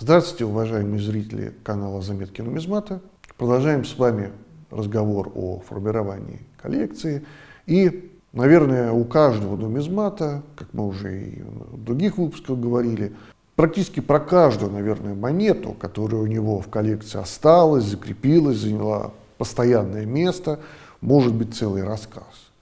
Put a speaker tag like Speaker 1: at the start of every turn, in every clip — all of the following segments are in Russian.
Speaker 1: Здравствуйте, уважаемые зрители канала «Заметки нумизмата». Продолжаем с вами разговор о формировании коллекции. И, наверное, у каждого нумизмата, как мы уже и в других выпусках говорили, практически про каждую, наверное, монету, которая у него в коллекции осталась, закрепилась, заняла постоянное место, может быть целый рассказ.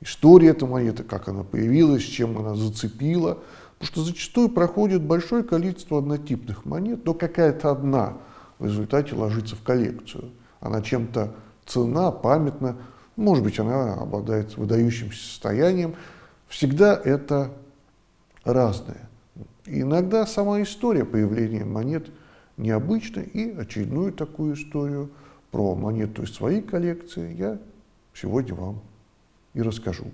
Speaker 1: История этой монеты, как она появилась, чем она зацепила – Потому что зачастую проходит большое количество однотипных монет, но какая-то одна в результате ложится в коллекцию. Она чем-то цена, памятна, может быть, она обладает выдающимся состоянием. Всегда это разное. иногда сама история появления монет необычна, и очередную такую историю про монету из своей коллекции я сегодня вам и расскажу.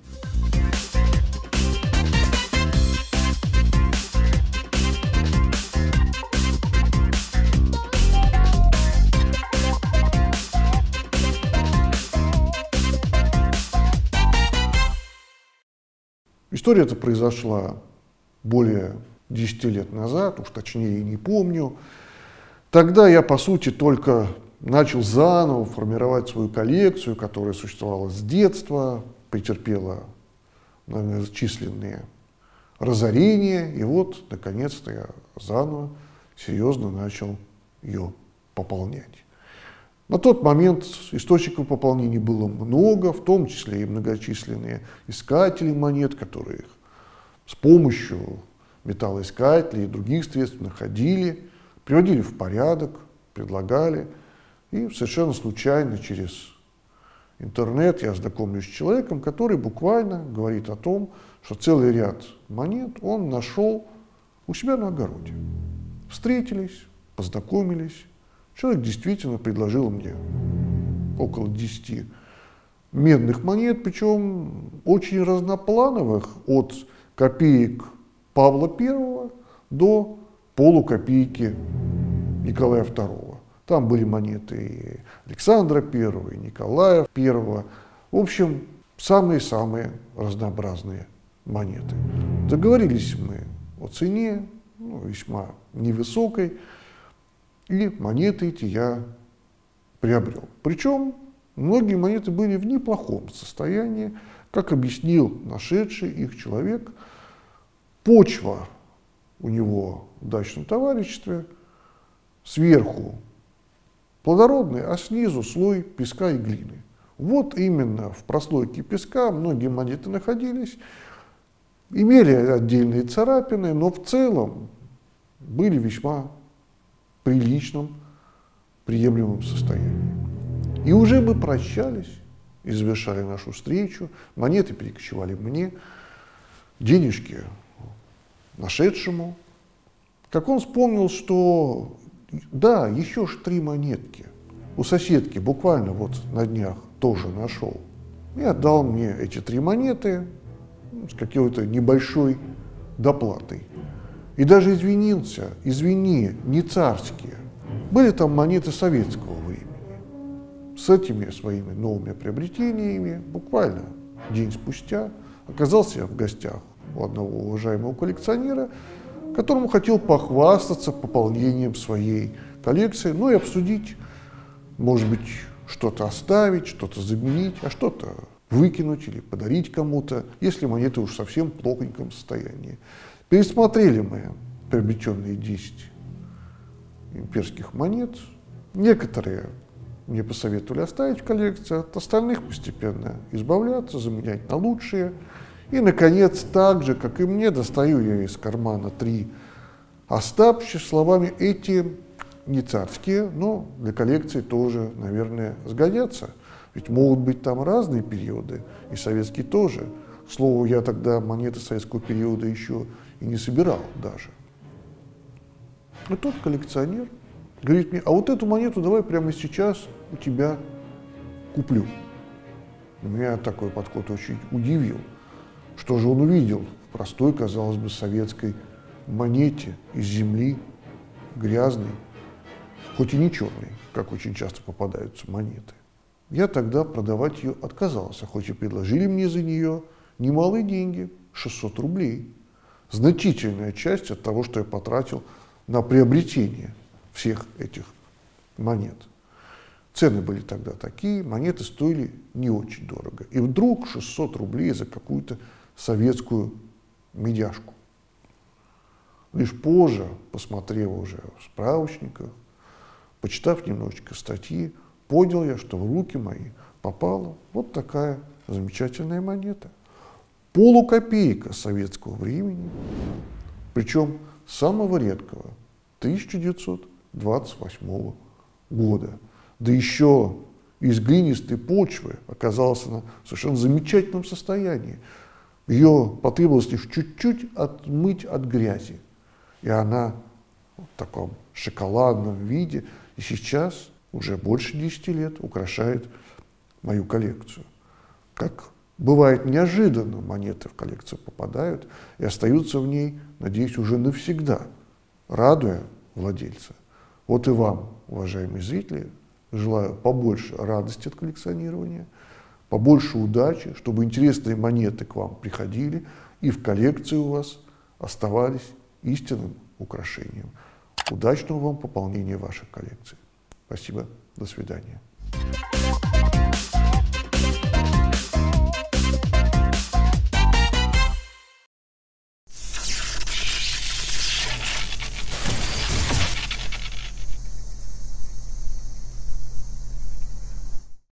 Speaker 1: История эта произошла более 10 лет назад, уж точнее не помню. Тогда я, по сути, только начал заново формировать свою коллекцию, которая существовала с детства, претерпела многочисленные разорения, и вот, наконец-то, я заново серьезно начал ее пополнять. На тот момент источников пополнения было много, в том числе и многочисленные искатели монет, которые их с помощью металлоискателей и других средств находили, приводили в порядок, предлагали. И совершенно случайно через интернет я знакомлюсь с человеком, который буквально говорит о том, что целый ряд монет он нашел у себя на огороде. Встретились, познакомились, Человек действительно предложил мне около 10 медных монет, причем очень разноплановых, от копеек Павла I до полукопейки Николая II. Там были монеты и Александра I, и Николая I. В общем, самые-самые разнообразные монеты. Договорились мы о цене, ну, весьма невысокой. И монеты эти я приобрел. Причем многие монеты были в неплохом состоянии, как объяснил нашедший их человек. Почва у него в дачном товариществе сверху плодородный, а снизу слой песка и глины. Вот именно в прослойке песка многие монеты находились, имели отдельные царапины, но в целом были весьма приличном, приемлемом состоянии. И уже мы прощались и завершали нашу встречу, монеты перекочевали мне, денежки нашедшему. Как он вспомнил, что да, еще ж три монетки у соседки буквально вот на днях тоже нашел. И отдал мне эти три монеты с какой-то небольшой доплатой. И даже извинился, извини, не царские. Были там монеты советского времени. С этими своими новыми приобретениями буквально день спустя оказался я в гостях у одного уважаемого коллекционера, которому хотел похвастаться пополнением своей коллекции, ну и обсудить, может быть, что-то оставить, что-то заменить, а что-то выкинуть или подарить кому-то, если монеты уж совсем в плохоньком состоянии. Пересмотрели мы приобретенные 10 имперских монет. Некоторые мне посоветовали оставить в коллекции, от остальных постепенно избавляться, заменять на лучшие. И, наконец, так же, как и мне, достаю я из кармана три оставшие словами эти не царские, но для коллекции тоже, наверное, сгодятся. Ведь могут быть там разные периоды, и советские тоже. К слову, я тогда монеты советского периода еще и не собирал даже. И тот коллекционер говорит мне, а вот эту монету давай прямо сейчас у тебя куплю. Меня такой подход очень удивил. Что же он увидел в простой, казалось бы, советской монете из земли, грязной, хоть и не черной, как очень часто попадаются монеты. Я тогда продавать ее отказался, хоть и предложили мне за нее немалые деньги, 600 рублей значительная часть от того, что я потратил на приобретение всех этих монет. Цены были тогда такие, монеты стоили не очень дорого. И вдруг 600 рублей за какую-то советскую медяшку. Лишь позже, посмотрев уже в справочниках, почитав немножечко статьи, понял я, что в руки мои попала вот такая замечательная монета. Полукопейка советского времени, причем самого редкого, 1928 года. Да еще из глинистой почвы оказалась она в совершенно замечательном состоянии. Ее потребовалось лишь чуть-чуть отмыть от грязи. И она в таком шоколадном виде и сейчас уже больше 10 лет украшает мою коллекцию. Как бывает неожиданно, монеты в коллекцию попадают и остаются в ней, надеюсь, уже навсегда, радуя владельца. Вот и вам, уважаемые зрители, желаю побольше радости от коллекционирования, побольше удачи, чтобы интересные монеты к вам приходили и в коллекции у вас оставались истинным украшением. Удачного вам пополнения ваших коллекций. Спасибо. До свидания.